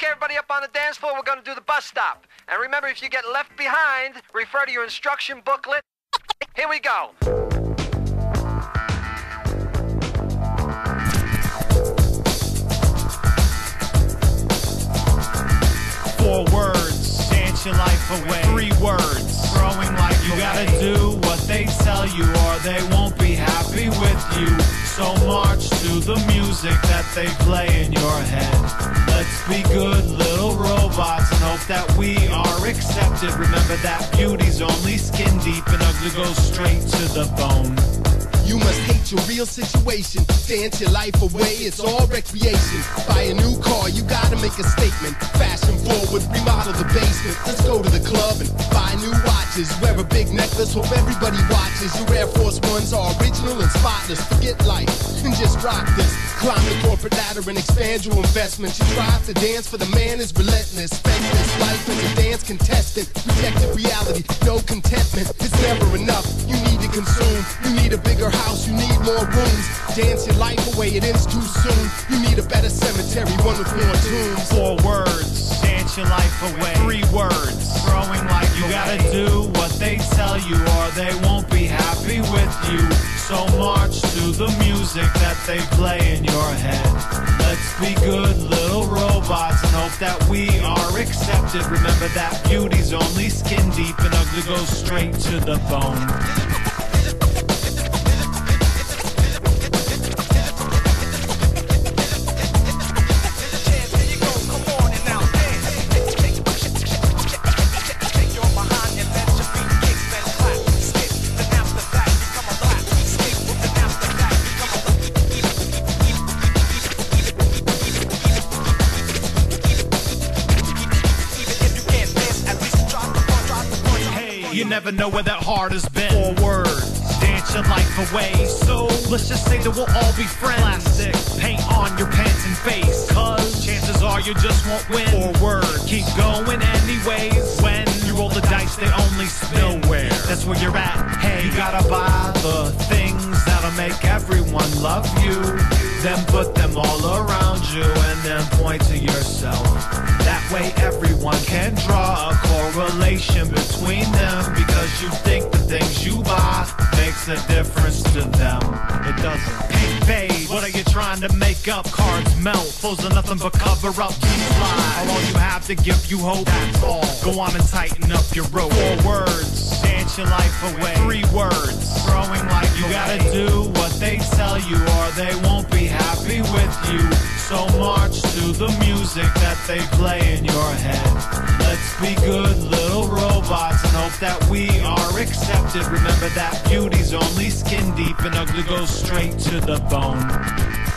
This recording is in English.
Okay, everybody up on the dance floor, we're gonna do the bus stop. And remember, if you get left behind, refer to your instruction booklet. Here we go. Four words, dance your life away. Three words, throwing like you gotta do what they tell you, or they won't be happy with you. So march to the music that they play in your head. Let's be good little robots and hope that we are accepted. Remember that beauty's only skin deep and ugly goes straight to the bone. You must hate your real situation. Dance your life away, it's all recreation. Buy a new car, you gotta make a statement. Forward, remodel the basement. Let's go to the club and buy new watches. Wear a big necklace, hope everybody watches. Your Air Force Ones are original and spotless. Forget life and just rock this. Climb the corporate ladder and expand your investments. You strive to dance for the man is relentless. Spend this life as a dance contestant. Rejected reality, no contentment. It's never enough. You need to consume. You need a bigger house. You need more rooms. Dance your life away. It ends too soon. You need a better cemetery, one with more tombs. Four words, dance your life away. Three words, throwing like you gotta do what they tell you, or they won't be happy with you. So march to the music that they play in your head. Let's be good little robots and hope that we are accepted. Remember that beauty's only skin deep and ugly goes straight to the bone. Never know where that heart has been. Four words, dance your life away. So let's just say that we'll all be friends. Plastic paint on your pants and face. Cause chances are you just won't win. Four words, keep going anyways. When you roll the dice, they only spin nowhere. That's where you're at. Hey, you gotta buy the things that'll make everyone love you. Then put them all around you and then point to yourself. That way everyone can draw correlation between them because you think the things you buy makes a difference to them. It doesn't. Paint fade. What are you trying to make up? Cards melt. Clothes are nothing but cover up. Jeans lie. All you have to give you hope. That's all. Go on and tighten up your rope. Four words. Dance your life away. Three words. Throwing like you gotta do what they tell you or they won't be happy with you. So march to the music that they play in your head. Let's be good little robots and hope that we are accepted. Remember that beauty's only skin deep and ugly goes straight to the bone.